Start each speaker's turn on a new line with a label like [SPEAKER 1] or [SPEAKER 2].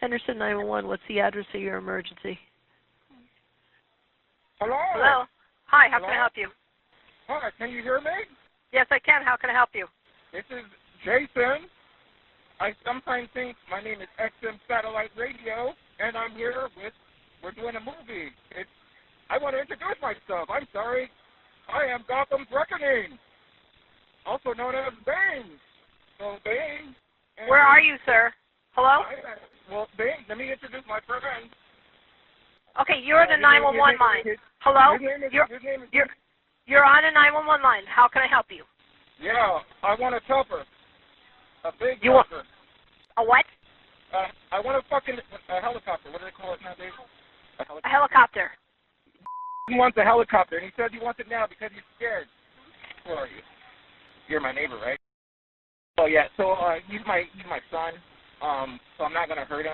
[SPEAKER 1] Henderson 911, what's the address of your emergency?
[SPEAKER 2] Hello?
[SPEAKER 3] Hello. Hi, how can I help you?
[SPEAKER 2] Hi, can you hear me?
[SPEAKER 3] Yes, I can. How can I help you?
[SPEAKER 2] This is Jason. I sometimes think my name is XM Satellite Radio, and I'm here with, we're doing a movie. It's, I want to introduce myself. I'm sorry. I am Gotham's Reckoning, also known as Bane. So Bane.
[SPEAKER 3] Where are you, sir? Hello?
[SPEAKER 2] I- Well, Bane, let me introduce my friend.
[SPEAKER 3] Okay, you're the
[SPEAKER 2] Uh, his
[SPEAKER 3] 911 line.
[SPEAKER 2] his-
[SPEAKER 3] Hello?
[SPEAKER 2] His is,
[SPEAKER 3] You're
[SPEAKER 2] his name is
[SPEAKER 3] you're you're on a 911 line. How can I help you?
[SPEAKER 2] Yeah, I want a chopper. A big
[SPEAKER 3] You want-
[SPEAKER 2] chopper.
[SPEAKER 3] A what?
[SPEAKER 2] Uh, I want a fucking a helicopter. What do they call it nowadays? A
[SPEAKER 3] A
[SPEAKER 2] helicopter.
[SPEAKER 3] helicopter.
[SPEAKER 2] He wants a helicopter, and he says he wants it now because he's scared. Who are you? You're my neighbor, right? Oh yeah. So uh, he's my he's my son. Um, so I'm not gonna hurt him.